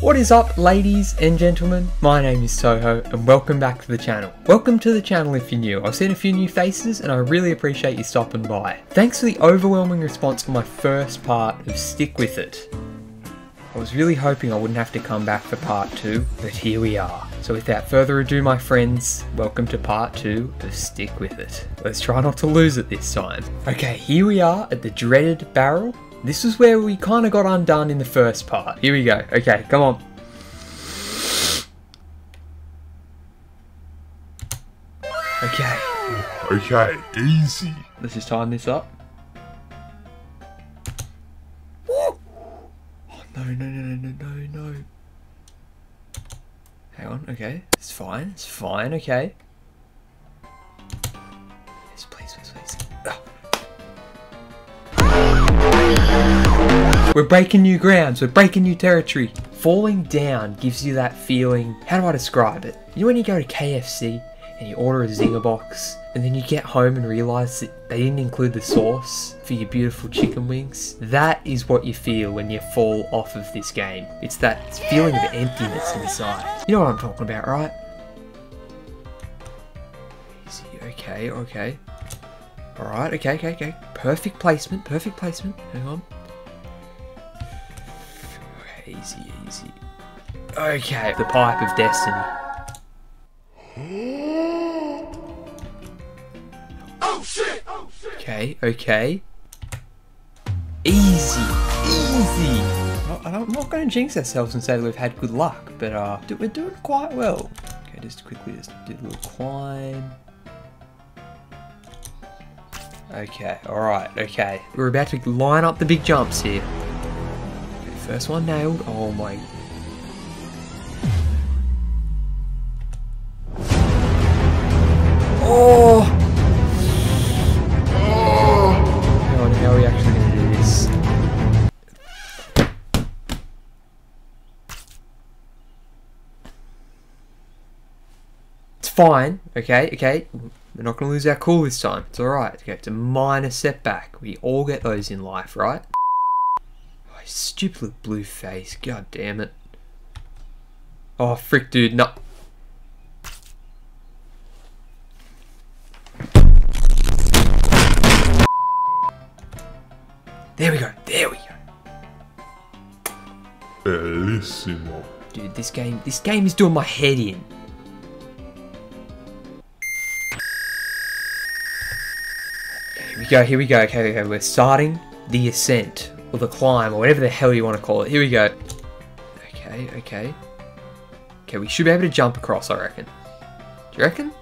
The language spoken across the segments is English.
What is up ladies and gentlemen? My name is Toho and welcome back to the channel. Welcome to the channel if you're new. I've seen a few new faces and I really appreciate you stopping by. Thanks for the overwhelming response for my first part of Stick With It. I was really hoping I wouldn't have to come back for part 2, but here we are. So without further ado my friends, welcome to part 2 of Stick With It. Let's try not to lose it this time. Okay, here we are at the dreaded barrel this is where we kind of got undone in the first part. Here we go. Okay, come on. Okay. Okay, easy. Let's just time this up. Oh, no, no, no, no, no, no. Hang on, okay. It's fine, it's fine, okay. Yes, please, please, please. Ah. We're breaking new grounds, we're breaking new territory. Falling down gives you that feeling, how do I describe it? You know when you go to KFC and you order a zinger box and then you get home and realise that they didn't include the sauce for your beautiful chicken wings? That is what you feel when you fall off of this game. It's that feeling of emptiness inside. You know what I'm talking about, right? Easy, okay, okay. Alright, okay, okay, okay. Perfect placement, perfect placement. Hang on. Easy, easy. Okay, the pipe of destiny. Oh shit! Oh shit! Okay, okay. Easy, easy. I am not going to jinx ourselves and say that we've had good luck, but uh, we're doing quite well. Okay, just quickly just do a little climb. Okay, alright, okay. We're about to line up the big jumps here. First one nailed. Oh my. Oh! Oh! How are we actually going to do this? It's fine, okay, okay. We're not going to lose our cool this time. It's alright. Okay, it's a minor setback. We all get those in life, right? Stupid little blue face. God damn it. Oh, frick, dude. No. There we go. There we go. Bellissimo. Dude, this game, this game is doing my head in. Here we go, here we go, okay, okay, we're starting the ascent, or the climb, or whatever the hell you want to call it. Here we go. Okay, okay. Okay, we should be able to jump across, I reckon. Do you reckon?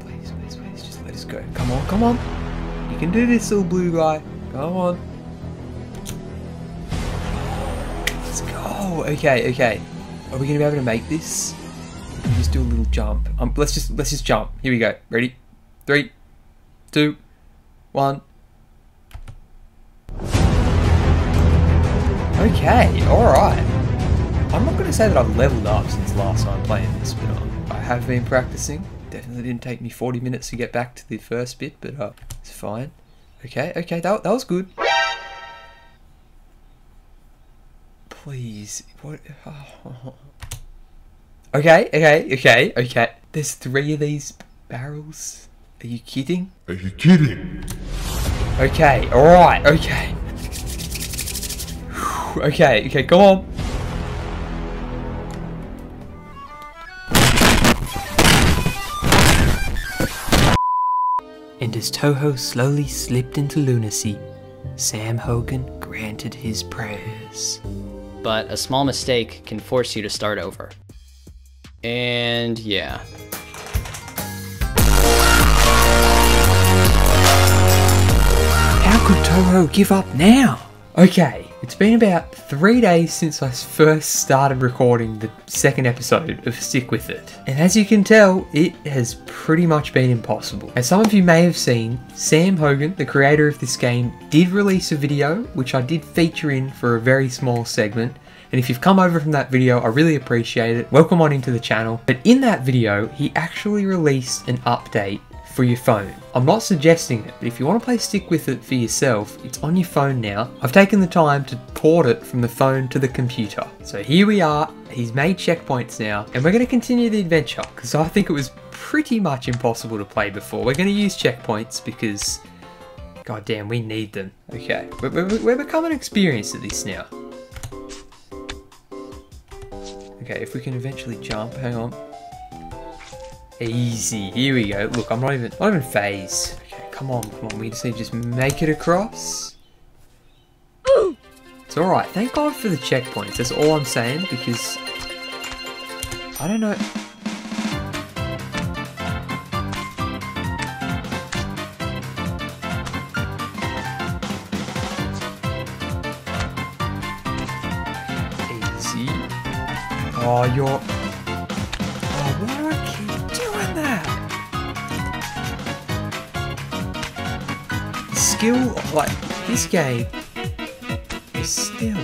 please, please, please, just let us go. Come on, come on. You can do this, little blue guy. Come on. Let's go. Okay, okay. Are we gonna be able to make this? Just do a little jump. Um, let's just let's just jump. Here we go. Ready? Three, two, one. Okay, alright. I'm not gonna say that I've leveled up since last time playing this, but um, I have been practicing. Definitely didn't take me 40 minutes to get back to the first bit, but uh, it's fine. Okay, okay, that, that was good. Please, what? oh. Okay, okay, okay, okay. There's three of these barrels. Are you kidding? Are you kidding? Okay, alright, okay. Okay, okay, come on. And as Toho slowly slipped into lunacy, Sam Hogan granted his prayers. But a small mistake can force you to start over. And yeah. How could Toho give up now? Okay, it's been about three days since I first started recording the second episode of Stick With It. And as you can tell, it has pretty much been impossible. As some of you may have seen, Sam Hogan, the creator of this game, did release a video, which I did feature in for a very small segment, And if you've come over from that video, I really appreciate it. Welcome on into the channel. But in that video, he actually released an update for your phone. I'm not suggesting it, but if you want to play Stick With It for yourself, it's on your phone now. I've taken the time to port it from the phone to the computer. So here we are, he's made checkpoints now, and we're going to continue the adventure, because I think it was pretty much impossible to play before. We're going to use checkpoints because, god damn, we need them. Okay, we're, we're, we're becoming experienced at this now. Okay, if we can eventually jump, hang on. Easy. Here we go. Look, I'm not even not even phased. Okay, come on, come on. We just need to just make it across. It's alright. Thank God for the checkpoints. That's all I'm saying because I don't know. Easy. Oh, you're. Skill, like, this game is still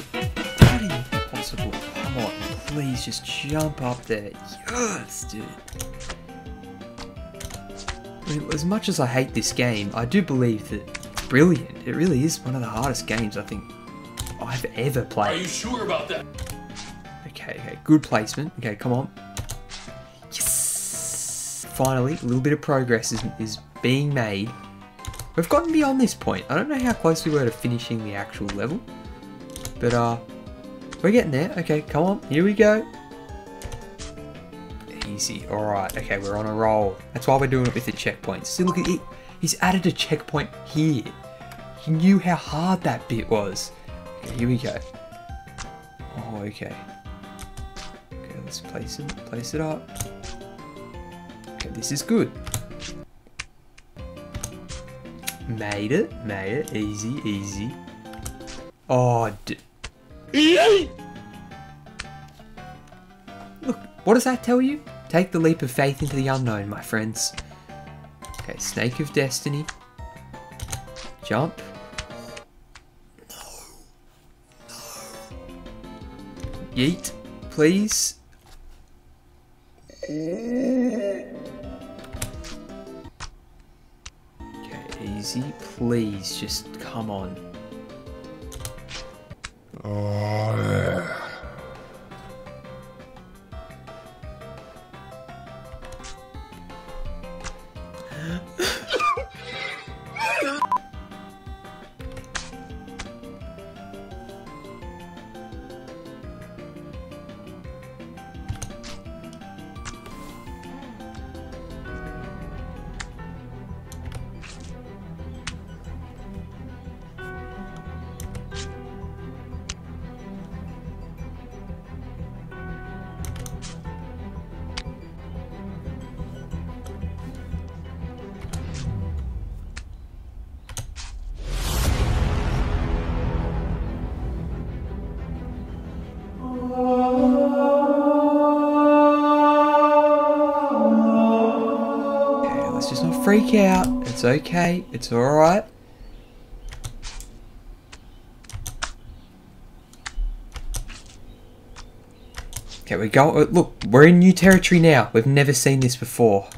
bloody impossible. Come on, please just jump up there. Yes, dude. I mean, as much as I hate this game, I do believe that it's brilliant. It really is one of the hardest games I think I've ever played. Are you sure about that? Okay, okay, good placement. Okay, come on. Yes! Finally, a little bit of progress is, is being made. We've gotten beyond this point. I don't know how close we were to finishing the actual level. But, uh, we're getting there. Okay, come on. Here we go. Easy. Alright, okay, we're on a roll. That's why we're doing it with the checkpoints. See, look at it. He's added a checkpoint here. He knew how hard that bit was. Okay, here we go. Oh, okay. Okay, let's place it, place it up. Okay, this is good. Made it, made it, easy, easy. Oh, d- Look, what does that tell you? Take the leap of faith into the unknown, my friends. Okay, Snake of Destiny. Jump. No. Yeet, please. Easy. Please, just come on. Oh, yeah. Freak out. It's okay. It's alright. Okay, we go. uh, Look, we're in new territory now. We've never seen this before.